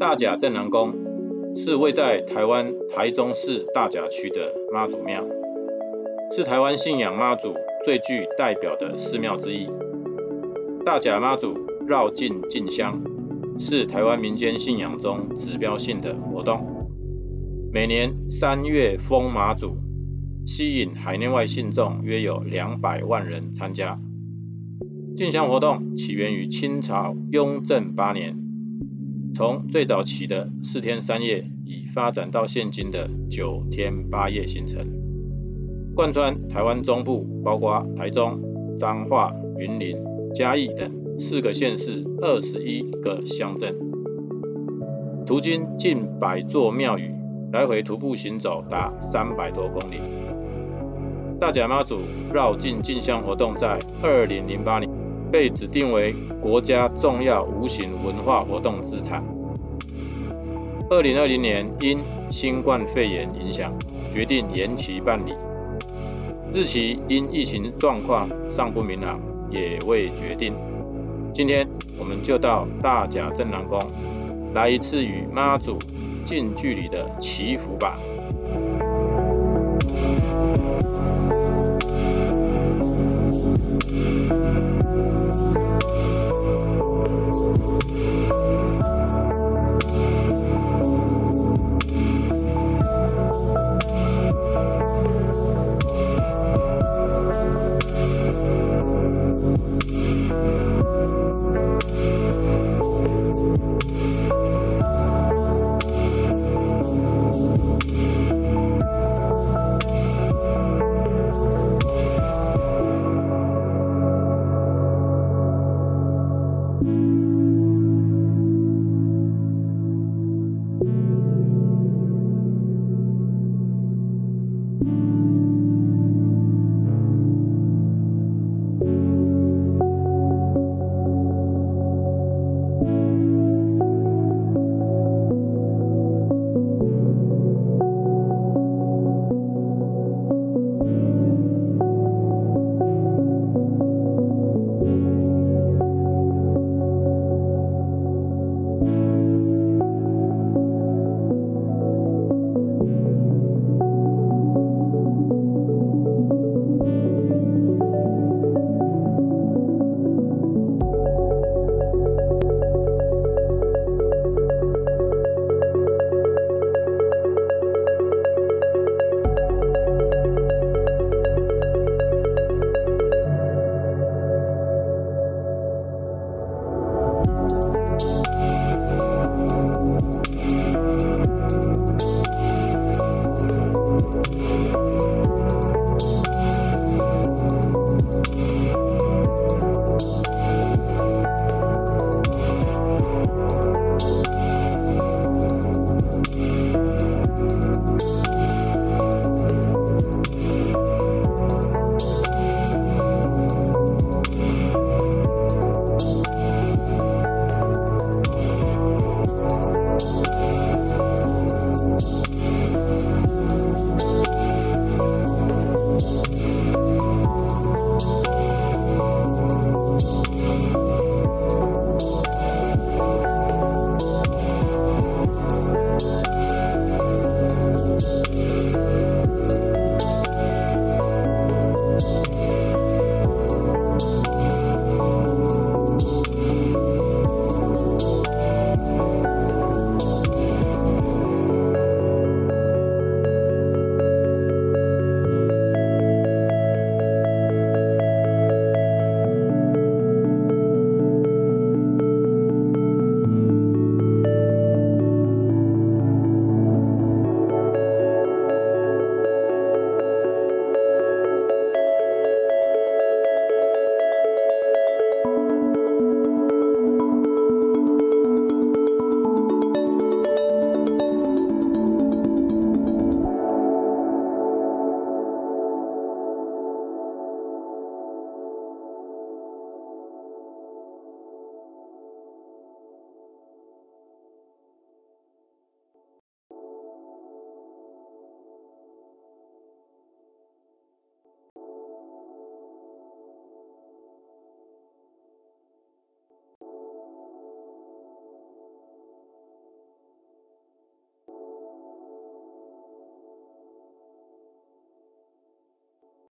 大甲镇南宫是位在台湾台中市大甲区的妈祖庙，是台湾信仰妈祖最具代表的寺庙之一。大甲妈祖绕境进香是台湾民间信仰中指标性的活动，每年三月封妈祖，吸引海内外信众约有两百万人参加。进香活动起源于清朝雍正八年。从最早期的四天三夜，已发展到现今的九天八夜行程，贯穿台湾中部，包括台中、彰化、云林、嘉义等四个县市，二十一个乡镇，途经近百座庙宇，来回徒步行走达三百多公里。大甲妈祖绕境进香活动在二零零八年。被指定为国家重要无形文化活动资产。二零二零年因新冠肺炎影响，决定延期办理，日期因疫情状况尚不明朗，也未决定。今天我们就到大甲镇南宫，来一次与妈祖近距离的祈福吧。